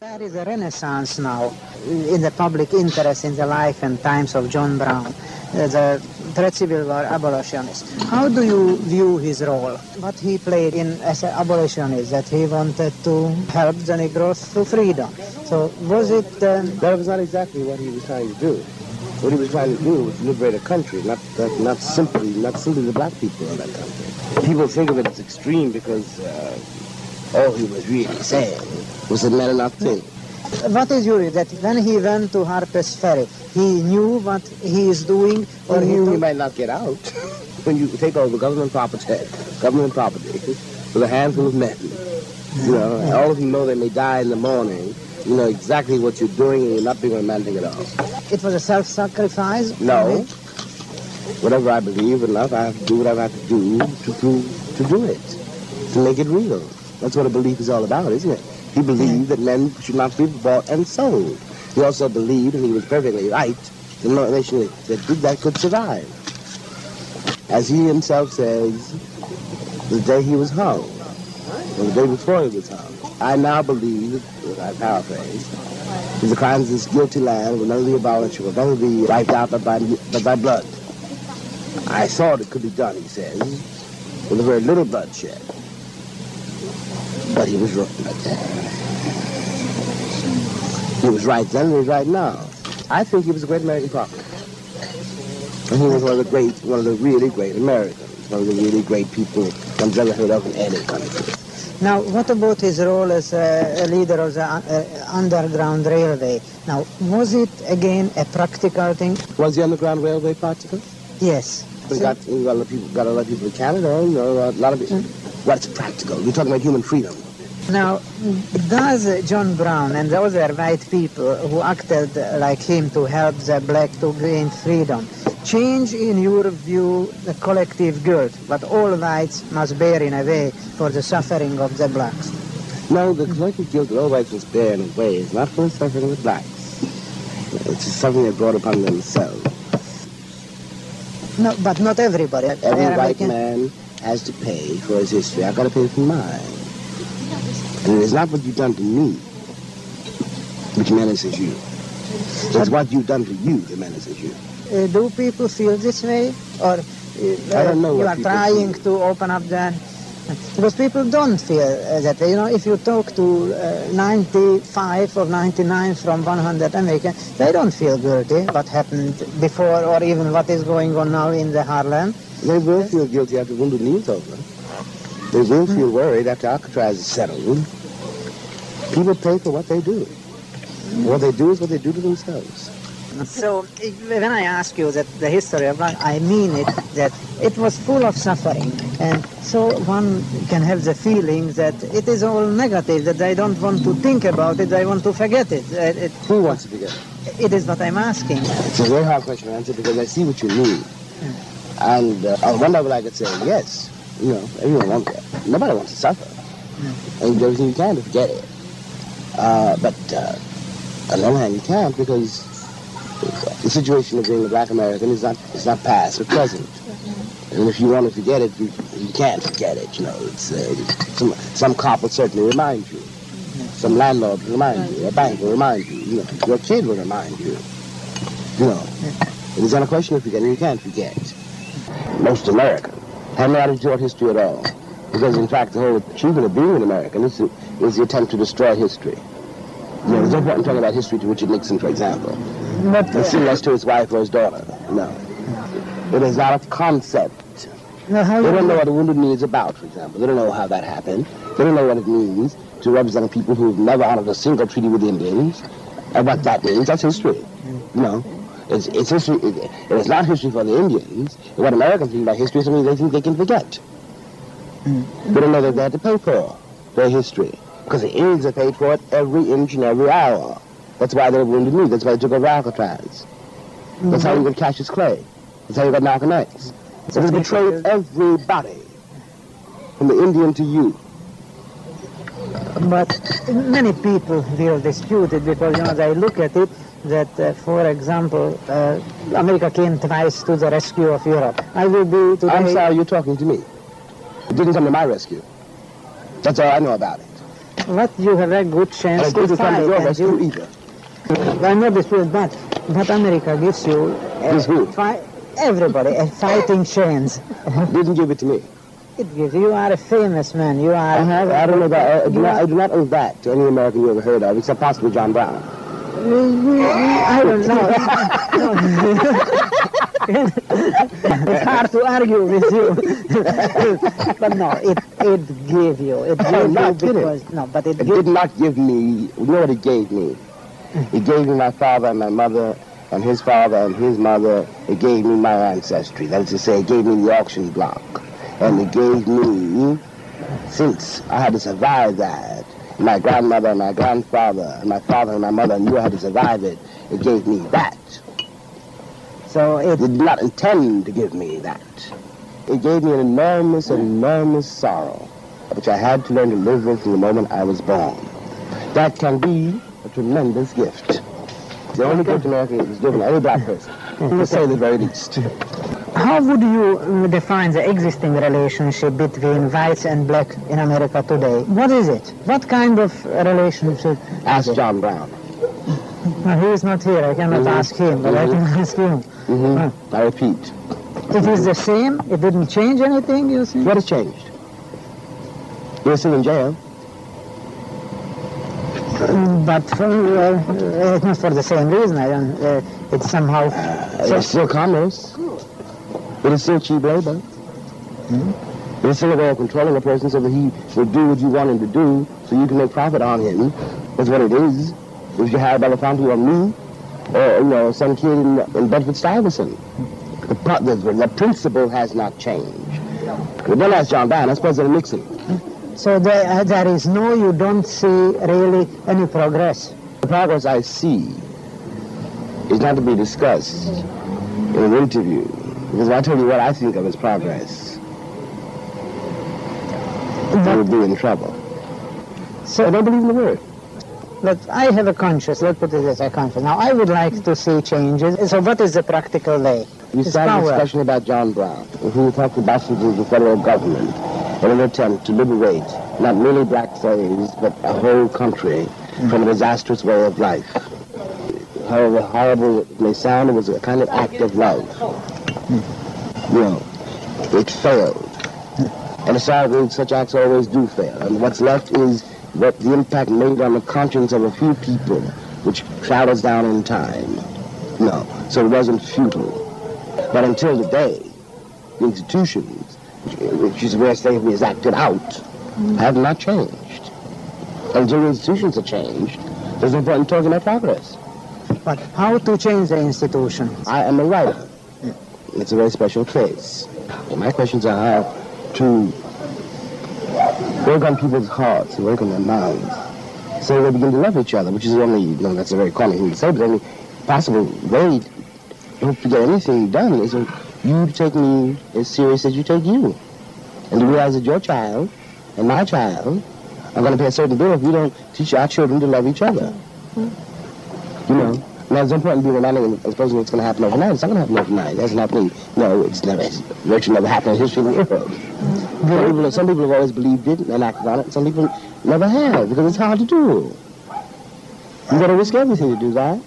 There is a renaissance now in the public interest in the life and times of John Brown, uh, the pre-Civil War abolitionist. How do you view his role? What he played in as an abolitionist, that he wanted to help the Negroes to freedom. So was it... Um, that was not exactly what he was trying to do. What he was trying to do was liberate a country, not, not, not simply not simply the black people of that country. People think of it as extreme because uh, all he was really saying was a matter of thing. What is your that when he went to Harper's Ferry, he knew what he is doing, or he knew he, he might not get out. when you take over government property, government property, with a handful of men, you know, yeah. all of you know they may die in the morning. You know exactly what you're doing, and you're not being romantic at all. It was a self-sacrifice. No. Whatever I believe in love, I have to do whatever I have to do to prove to do it, to make it real. That's what a belief is all about, isn't it? He believed that men should not be bought and sold. He also believed, and he was perfectly right, that no nation that did that could survive. As he himself says, the day he was hung, or the day before he was hung, I now believe, I paraphrase, that the crimes of this guilty land will never be abolished, will never be wiped out by, by blood. I thought it could be done, he says, with a very little bloodshed. But he was wrong. He was right then and he's right now. I think he was a great American prophet. And he was one of the great, one of the really great Americans, one of the really great people one's ever heard of in any country. Now, what about his role as a, a leader of the uh, Underground Railway? Now, was it again a practical thing? Was the Underground Railway practical? Yes. We so, got, we got, a lot of people, got a lot of people in Canada, you know, a lot of people. Mm. What's practical? We're talking about human freedom. Now, does John Brown and those other white people who acted like him to help the black to gain freedom change, in your view, the collective good, but all whites must bear in a way for the suffering of the blacks? No, the collective guilt that all whites must bear in a way is not for the suffering of the blacks. It's something they brought upon themselves. No, but not everybody. Every white man has to pay for his history. I've got to pay for mine. And it is not what you've done to me which menaces you. It's what you've done to you that menaces you. Uh, do people feel this way? Or uh, I don't know you are trying feel. to open up Because people don't feel uh, that way. You know, if you talk to uh, 95 or 99 from 100 Americans, they don't feel guilty what happened before or even what is going on now in the Harlem. They will feel guilty after Wounded Knee's over. They will feel worried after Alcatraz is settled. People pay for what they do. What they do is what they do to themselves. So when I ask you that the history of life, I mean it, that it was full of suffering. And so one can have the feeling that it is all negative, that I don't want to think about it, I want to forget it. it, it Who wants to forget it? It is what I'm asking. It's a very hard question to answer because I see what you mean. And uh, on one level I could say, yes, you know, everyone wants that. Nobody wants to suffer. And you do everything you can to forget it. Uh, but uh, on the other hand, you can't because the situation of being a black American is not is not past or present. And if you want to forget it, you, you can't forget it. You know, it's uh, some some cop will certainly remind you. Some landlord will remind you. A bank will remind you. You know, your kid will remind you. You know, it is not a question of forgetting. You can't forget. Most Americans have not taught history at all. Because, in fact, the whole achievement of being an American is, to, is the attempt to destroy history. You know, there's no point in talking about history to Richard Nixon, for example. But, uh, similar to his wife or his daughter. No. It is not a concept. No, they don't know what a wounded knee is about, for example. They don't know how that happened. They don't know what it means to represent people who've never honored a single treaty with the Indians. And what that means, that's history. You know, it's, it's history. It, it is not history for the Indians. What Americans think about history is something they think they can forget. Mm. They don't know that they have to pay for their history. Because the Indians have paid for it every inch and every hour. That's why they're Wounded Knee. That's why they took over Alcatraz. Mm-hmm. That's how you got Cassius Clay. That's how you got Malcolm X. So they betrayed everybody, from the Indian to you. But many people will dispute it because, you know, they look at it that, uh, for example, uh, America came twice to the rescue of Europe. I will be today... I'm sorry, you're talking to me. It didn't come to my rescue. That's all I know about it. But you have a good chance And good to to come fight. to Europe, and that's you- true either. I'm not disputing, but but America gives you uh, fi- everybody a fighting chance. Didn't give it to me. It gives you are a famous man. You are. I have. I don't know that. I do not, I do not owe that to any American you ever heard of, except possibly John Brown. I don't know. it's hard to argue with you. but no, it it gave you. It gave you not kidding. because no, but it It did not give me. You know what it gave me? It gave me my father and my mother, and his father and his mother. It gave me my ancestry. That is to say, it gave me the auction block, and it gave me, since I had to survive that, my grandmother and my grandfather and my father and my mother knew I had to survive it. It gave me that. so it It did not intend to give me that. It gave me an enormous, enormous sorrow, which I had to learn to live with from the moment I was born. That can be a tremendous gift. The only gift America has given any black person, to say the very least. How would you uh, define the existing relationship between whites and black in America today? What is it? What kind of relationship? Ask John Brown. Well, he is not here. I cannot Mhm. ask him, but I can ask you. hmm I repeat, It is the same. It didn't change anything. You think? what has changed? You're still in jail. But for, uh, it's not for the same reason. I don't. Uh, it's somehow. Uh, it's still commerce. but It is still cheap labor. It is still a way of controlling a person so that he will do what you want him to do so you can make profit on him. That's what it is. If you hire Belafonte or me, or, you know, some kid in, in Bedford-Stuyvesant. The, the, the principle has not changed. But then that's John Brown. That's President Nixon. So there, uh, there is no. You don't see really any progress. The progress I see is not to be discussed in an interview. Because if I tell you what I think of as progress, I would be in trouble. So I don't believe in the word. But I have a conscience, let's put it as a conscience. Now, I would like to see changes. So what is the practical way? We It's started a discussion about John Brown, who talked about the federal government in an attempt to liberate not merely black slaves, but a whole country from a disastrous way of life. However horrible it may sound, it was a kind of act of love. Know, it failed. And always, such acts always do fail. And what's left is what the impact made on the conscience of a few people, which travels down in time. No, so it wasn't futile. But until today, the institutions, which is where slavery is acted out, have not changed. Until institutions are changed, there's no point in talking about progress. But how to change the institutions? I am a writer. It's a very special case. And my questions are how to work on people's hearts and work on their minds so they begin to love each other, which is the only, you know, that's a very common thing to say, but the only possible way to get anything done is you take me as serious as you take you. And to realize that your child and my child are going to pay a certain bill if we don't teach our children to love each other. You know? Now, it's important to be reminding as opposed to what's going to happen overnight. It's not going to happen overnight. It hasn't happened. No, it's never, it's virtually never happened in the history of the world. Some people, some people have always believed it and acted on it. Some people never have because it's hard to do. You've got to risk everything to do that.